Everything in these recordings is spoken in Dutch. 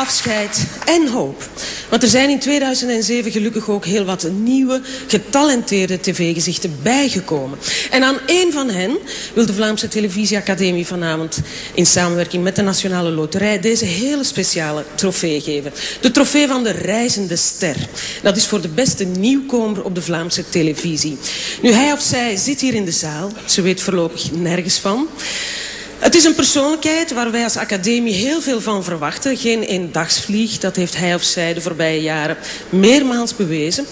afscheid en hoop. Want er zijn in 2007 gelukkig ook heel wat nieuwe, getalenteerde tv-gezichten bijgekomen. En aan één van hen wil de Vlaamse Televisieacademie vanavond in samenwerking met de Nationale Loterij deze hele speciale trofee geven. De trofee van de reizende ster. Dat is voor de beste nieuwkomer op de Vlaamse televisie. Nu, hij of zij zit hier in de zaal. Ze weet voorlopig nergens van. Het is een persoonlijkheid waar wij als academie heel veel van verwachten. Geen eendagsvlieg, dat heeft hij of zij de voorbije jaren meermaals bewezen.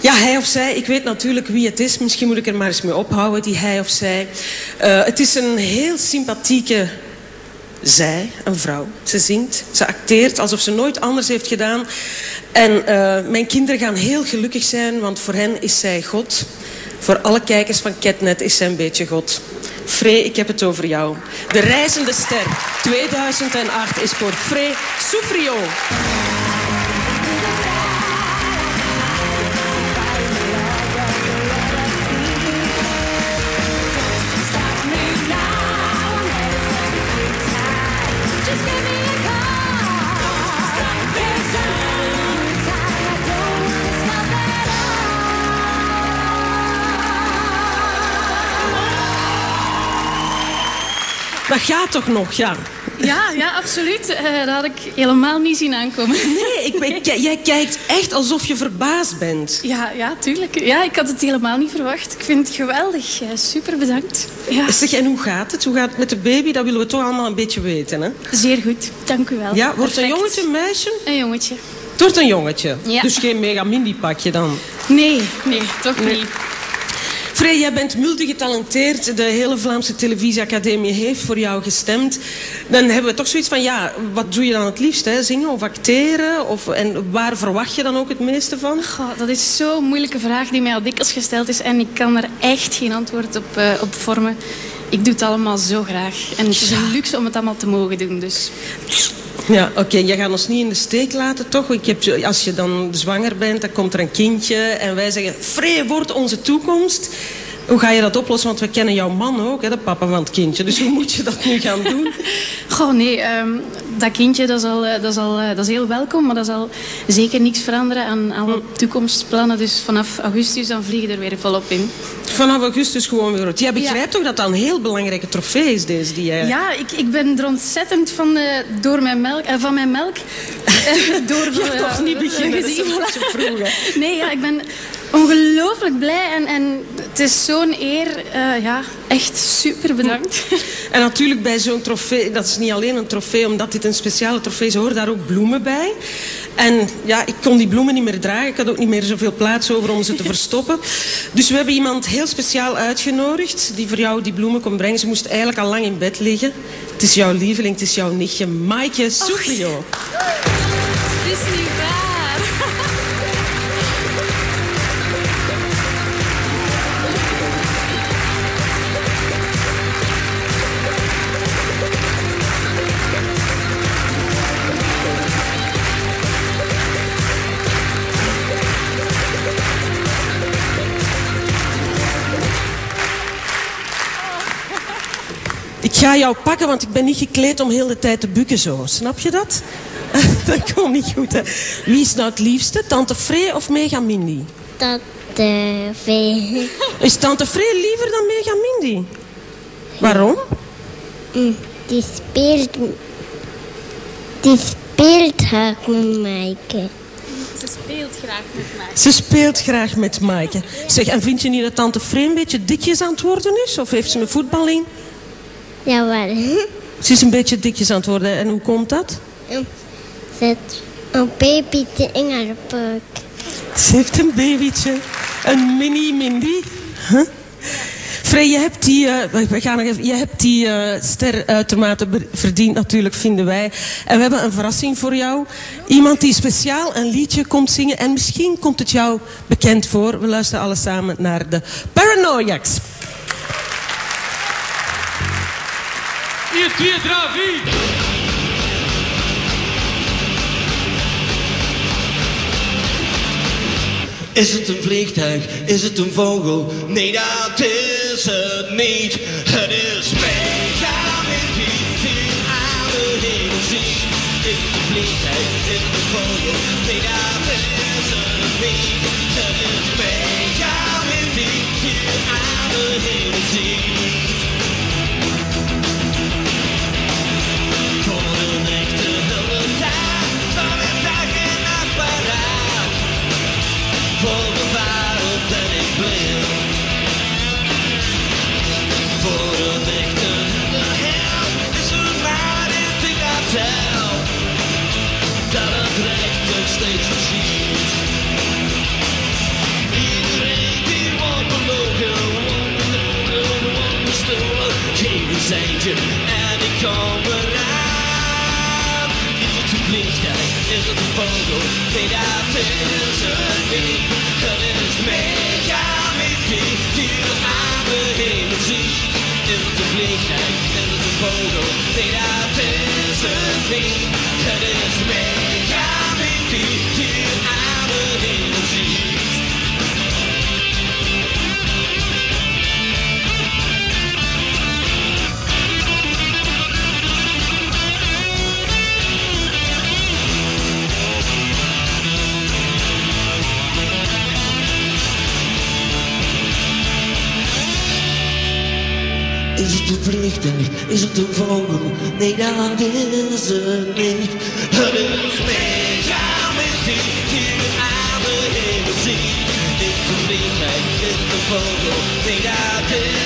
Ja, hij of zij, ik weet natuurlijk wie het is. Misschien moet ik er maar eens mee ophouden, die hij of zij. Uh, het is een heel sympathieke zij, een vrouw. Ze zingt, ze acteert alsof ze nooit anders heeft gedaan. En uh, mijn kinderen gaan heel gelukkig zijn, want voor hen is zij God. Voor alle kijkers van Ketnet is zij een beetje God. Free, ik heb het over jou. De Reizende Ster 2008 is voor Free Soufrio. Dat gaat toch nog, ja? Ja, ja, absoluut. Uh, dat had ik helemaal niet zien aankomen. Nee, ik, ik, jij kijkt echt alsof je verbaasd bent. Ja, ja, tuurlijk. Ja, ik had het helemaal niet verwacht. Ik vind het geweldig. Super bedankt. Ja. Zeg, en hoe gaat het? Hoe gaat het met de baby? Dat willen we toch allemaal een beetje weten, hè? Zeer goed. Dank u wel. Ja, wordt het een jongetje, een meisje? Een jongetje. Het wordt een jongetje? Ja. Dus geen mega mini pakje dan? Nee, nee, toch nee. niet. Frey, jij bent multigetalenteerd. De hele Vlaamse Televisieacademie heeft voor jou gestemd. Dan hebben we toch zoiets van, ja, wat doe je dan het liefst? Hè? Zingen of acteren? Of, en waar verwacht je dan ook het meeste van? Goh, dat is zo'n moeilijke vraag die mij al dikwijls gesteld is. En ik kan er echt geen antwoord op, uh, op vormen. Ik doe het allemaal zo graag. En het is een luxe om het allemaal te mogen doen. Dus. Ja, oké. Jij gaat ons niet in de steek laten, toch? Ik heb, als je dan zwanger bent, dan komt er een kindje. En wij zeggen, Free wordt onze toekomst. Hoe ga je dat oplossen? Want we kennen jouw man ook, hè, de papa van het kindje. Dus hoe moet je dat nu gaan doen? Goh, nee. Um, dat kindje dat is, al, dat, is al, dat is heel welkom. Maar dat zal zeker niks veranderen aan alle hm. toekomstplannen. Dus vanaf augustus dan vliegen er weer volop in. Vanaf augustus gewoon weer. Jij begrijpt toch dat dat een heel belangrijke trofee is, deze die jij... Ja, ik, ik ben er ontzettend van, de, door mijn melk, uh, van mijn melk. door, ja, toch niet beginnen, dat is vroeg. Nee, ja, ik ben ongelooflijk blij en, en het is zo'n eer. Uh, ja, echt super bedankt. En natuurlijk bij zo'n trofee, dat is niet alleen een trofee, omdat dit een speciale trofee is, horen daar ook bloemen bij. En ja, ik kon die bloemen niet meer dragen. Ik had ook niet meer zoveel plaats over om ze te verstoppen. Dus we hebben iemand heel speciaal uitgenodigd die voor jou die bloemen kon brengen. Ze moest eigenlijk al lang in bed liggen. Het is jouw lieveling, het is jouw nichtje, Maaike. Het ga jou pakken, want ik ben niet gekleed om heel de tijd te bukken zo. Snap je dat? dat komt niet goed, hè. Wie is nou het liefste? Tante Free of Mega Mindy? Tante Free. Is Tante Free liever dan Mega Mindy? Waarom? Mm, die speelt... Die speelt graag met Maaike. Ze speelt graag met Maaike. Ze speelt graag met Maaike. Zeg, en vind je niet dat Tante Free een beetje dikjes aan het worden is? Of heeft ze een voetballing? Jawel. Ze is een beetje dikjes aan het worden. En hoe komt dat? Ze heeft een babytje in haar buik. Ze heeft een babytje. Een mini-mindy. Huh? Frey, je hebt die, uh, we gaan nog even, je hebt die uh, ster uitermate verdiend natuurlijk, vinden wij. En we hebben een verrassing voor jou. Iemand die speciaal een liedje komt zingen. En misschien komt het jou bekend voor. We luisteren alle samen naar de Paranoiacs. 1, 2, 3, 4. Is het een vliegtuig? Is het een vogel? Nee, dat is het niet. Het is mega Seintje en ik kom eraan. Is het een vliegtuig, is het een vogel? Nee, dat is het niet. Het is Benjamin die hier aan de hemel ziet. Is het een vliegtuig, is het een vogel? Nee, dat is het niet. Is het een vliegtuig? Is het een vogel? Nee, dat is het niet. Het is Benjamin die hier aan de hemel ziet. Is het een vliegtuig? Is het een vogel? Nee, dat is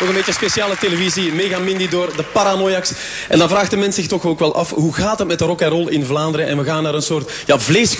Nog een beetje speciale televisie, Mega Mindy door de Paranoiacs. En dan vraagt de mens zich toch ook wel af, hoe gaat het met de rock and roll in Vlaanderen? En we gaan naar een soort ja, vlees